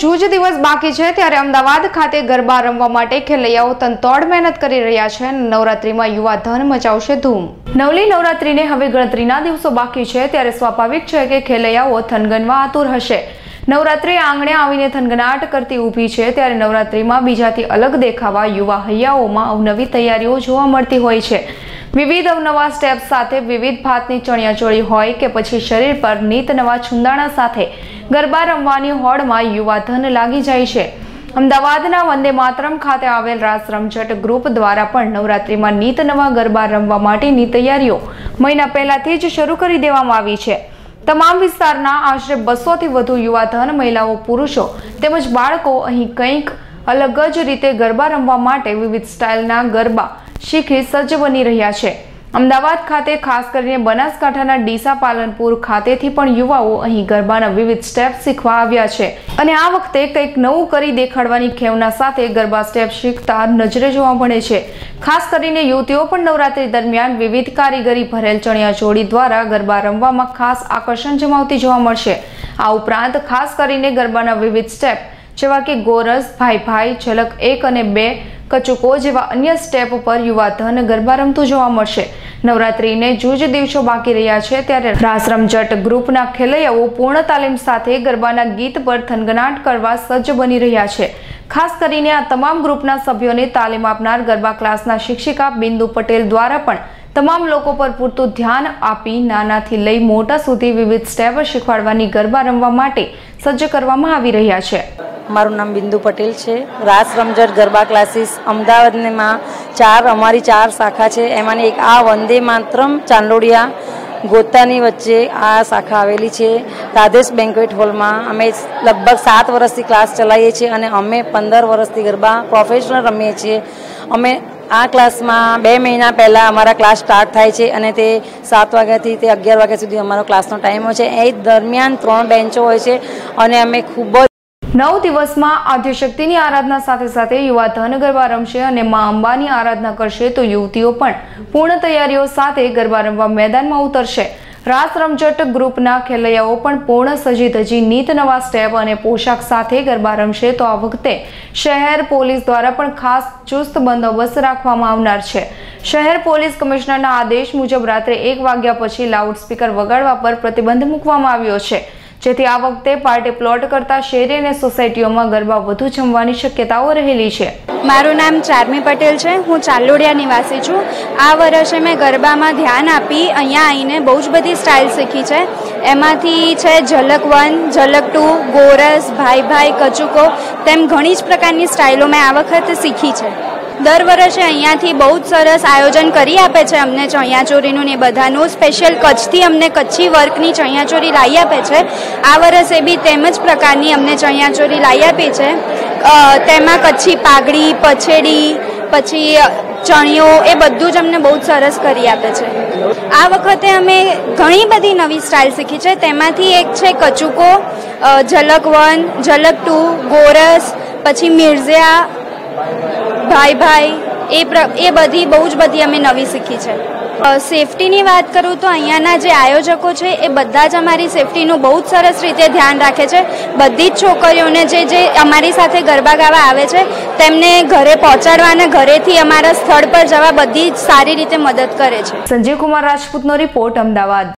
જૂજ દિવસ બાકી છે ત્યારે અમદાવાદ ખાતે ગરબા રમવા માટે ખેલૈયાઓ તનતોડ મહેનત કરી રહ્યા છે. નવરાત્રીમાં યુવા ધન મચાવશે ધૂમ. નવલી નવરાત્રીને હવે ગણતરીના દિવસો બાકી છે ત્યારે સ્વાભાવિક છે કે ખેલૈયાઓ થનગનવા આતુર હશે. નવરાત્રી આંગણે આવીને થનગનાટ કરતી ઊભી છે ત્યારે નવરાત્રીમાં બીજાથી અલગ દેખાવા યુવા હૈયાઓમાં અવનવી તૈયારીઓ જોવા મળતી હોય છે. વિવિધ અવનવા સ્ટેપ સાથે વિવિધ ભાતની ચણિયાચોળી હોય કે પછી શરીર પર નીત નવા છુંદાણા સાથે ગરબા રમવાની હોડમાં યુવા ધન લાગી જાય છે. અમદાવાદના વંદે માતરમ ખાતે આવેલ રાસ ગ્રુપ દ્વારા પણ નવરાત્રીમાં નીત નવા ગરબા રમવા માટેની તૈયારીઓ મહિના પહેલાથી જ શરૂ કરી દેવામાં આવી છે. તમામ વિસ્તારના આશરે બસોથી વધુ યુવાધન મહિલાઓ, પુરુષો તેમજ બાળકો અહીં કંઈક અલગ જ રીતે ગરબા રમવા માટે વિવિધ સ્ટાઇલના ગરબા શીખી સજ્જ બની રહ્યા છે. અમદાવાદ ખાતે ખાસ કરીને બનાસકાંઠાના ડીસા પાલનપુર ખાતેથી પણ યુવાઓ અહીં ગરબાના વિવિધ સ્ટેપ શીખવા આવ્યા છે. અને આ વખતે કંઈક નવું કરી દેખાડવાની ખેવના સાથે ગરબા સ્ટેપ શીખતા નજરે જોવા મળે છે. ખાસ કરીને યુવતીઓ પણ નવરાત્રી દરમિયાન વિવિધ કારીગરી, ભરેલ ચણિયા જોડી દ્વારા ગરબા રમવામાં ખાસ આકર્ષણ જમાવતી જોવા મળશે. આ ઉપરાંત ખાસ કરીને ગરબાના વિવિધ સ્ટેપ, જેવા કે ગોરસ ભાઈ ભાઈ ઝલક એક અને બે કચુકો જેવા અન્ય સ્ટેપ પર યુવા ધન ગરબા રમતું જોવા મળશે. નવરાત્રીને જૂજ દિવસો બાકી રહ્યા છે ત્યારે રાસ જટ ગ્રુપના ખેલૈયાઓ પૂર્ણ તાલીમ સાથે ગરબાના ગીત પર થનગનાટ કરવા સજ્જ બની રહ્યા છે. ખાસ કરીને આ તમામ ગ્રુપના સભ્યોને તાલીમ આપનાર ગરબા ક્લાસના શિક્ષિકા બિંદુ પટેલ દ્વારા પણ તમામ લોકો પર પૂરતું ધ્યાન આપી નાનાથી લઈ મોટા સુધી વિવિધ સ્ટેપ શીખવાડવાની ગરબા રમવા માટે સજ્જ કરવામાં આવી રહ્યા છે. મારું નામ બિંદુ પટેલ છે. રાસ રમઝટ ગરબા ક્લાસીસ અમદાવાદમાં ચાર, અમારી ચાર શાખા છે. એમાંની એક આ વંદે માતરમ ચાંદોડિયા ગોતાની વચ્ચે આ શાખા આવેલી છે. રાધેશ બેન્ક્વેટ હોલમાં અમે લગભગ સાત વર્ષથી ક્લાસ ચલાવીએ છીએ અને અમે પંદર વર્ષથી ગરબા પ્રોફેશનલ રમીએ છીએ. અમે આ ક્લાસમાં બે મહિના પહેલાં અમારા ક્લાસ સ્ટાર્ટ થાય છે અને તે સાત વાગ્યાથી તે અગિયાર વાગ્યા સુધી અમારો ક્લાસનો ટાઈમ હોય છે. એ દરમિયાન ત્રણ બેન્ચો હોય છે અને અમે ખૂબ નવ દિવસમાં આદ્યશક્તિની આરાધના સાથે સાથે યુવા ધન ગરબા રમશે અને મા અંબાની આરાધના કરશે તો યુવતીઓ પણ પૂર્ણ તૈયારીઓ સાથે ગરબા રમવા મેદાનમાં ઉતરશે. રાસ રમઝટ ગ્રુપના ખેલૈયાઓ પણ પૂર્ણ સજી ધજી નીત નવા સ્ટેપ અને પોશાક સાથે ગરબા રમશે તો આ વખતે શહેર પોલીસ દ્વારા પણ ખાસ ચુસ્ત બંદોબસ્ત રાખવામાં આવનાર છે. શહેર પોલીસ કમિશનરના આદેશ મુજબ રાત્રે એક વાગ્યા પછી લાઉડ સ્પીકર વગાડવા પર પ્રતિબંધ મૂકવામાં આવ્યો છે. જેથી આ વખતે પાર્ટી પ્લોટ કરતા શેરી અને સોસાયટીઓમાં ગરબા વધુ જમવાની શક્યતાઓ રહેલી છે. મારું નામ ચારમી પટેલ છે. હું ચાંદોડિયા નિવાસી છું. આ વર્ષે મેં ગરબામાં ધ્યાન આપી અહીંયા આવીને બહુ જ બધી સ્ટાઇલ શીખી છે. એમાંથી છે ઝલક વન, ઝલક ટુ, ગોરસ, ભાઈ ભાઈ, કચુકો, તેમ ઘણી જ પ્રકારની સ્ટાઇલો મેં આ વખતે શીખી છે. દર વર્ષે અહીંયાથી બહુ જ સરસ આયોજન કરી આપે છે અમને ચણિયાચોરીનું ને બધાનું. સ્પેશિયલ કચ્છથી અમને કચ્છી વર્કની ચણિયાચોરી લાવી આપે છે. આ વર્ષે બી તેમ જ પ્રકારની અમને ચણિયાચોરી લાવી આપી છે. તેમાં કચ્છી પાઘડી, પછેડી, પછી ચણિયો એ બધું જ અમને બહુ જ સરસ કરી આપે છે. આ વખતે અમે ઘણી બધી નવી સ્ટાઇલ શીખી છે. તેમાંથી એક છે કચુકો ઝલક વન ઝલક ટુ ગોરસ, પછી મિર્ઝિયા ભાઈ ભાઈ, એ એ બધી બહુ જ બધી અમે નવી શીખી છે. સેફટીની વાત કરું તો અહીંયાના જે આયોજકો છે, એ બધા જ અમારી સેફટીનું બહુ જ સરસ રીતે ધ્યાન રાખે છે. બધી જ છોકરીઓને જે જે અમારી સાથે ગરબા ગાવા આવે છે, તેમને ઘરે પહોંચાડવા ઘરેથી અમારા સ્થળ પર જવા બધી જ સારી રીતે મદદ કરે છે. સંજીવ કુમાર રાજપૂતનો રિપોર્ટ, અમદાવાદ.